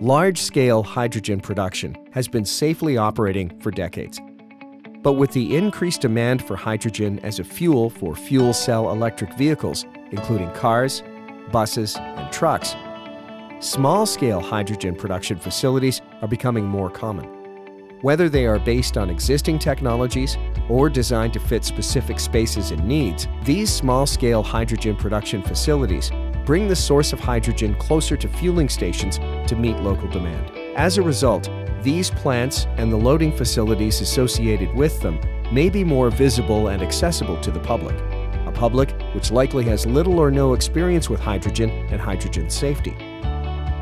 Large-scale hydrogen production has been safely operating for decades. But with the increased demand for hydrogen as a fuel for fuel cell electric vehicles, including cars, buses, and trucks, small-scale hydrogen production facilities are becoming more common. Whether they are based on existing technologies or designed to fit specific spaces and needs, these small-scale hydrogen production facilities bring the source of hydrogen closer to fueling stations to meet local demand. As a result, these plants and the loading facilities associated with them may be more visible and accessible to the public, a public which likely has little or no experience with hydrogen and hydrogen safety.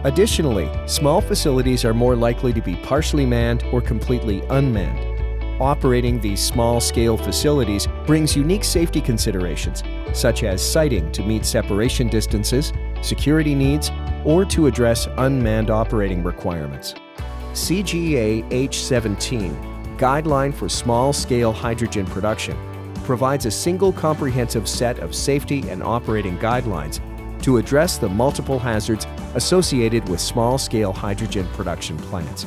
Additionally, small facilities are more likely to be partially manned or completely unmanned. Operating these small-scale facilities brings unique safety considerations, such as siting to meet separation distances, security needs, or to address unmanned operating requirements. CGA H17, Guideline for Small-Scale Hydrogen Production, provides a single comprehensive set of safety and operating guidelines to address the multiple hazards associated with small-scale hydrogen production plants.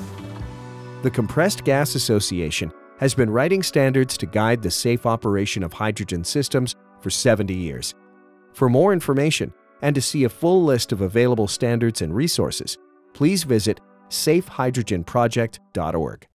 The Compressed Gas Association has been writing standards to guide the safe operation of hydrogen systems for 70 years. For more information and to see a full list of available standards and resources, please visit safehydrogenproject.org.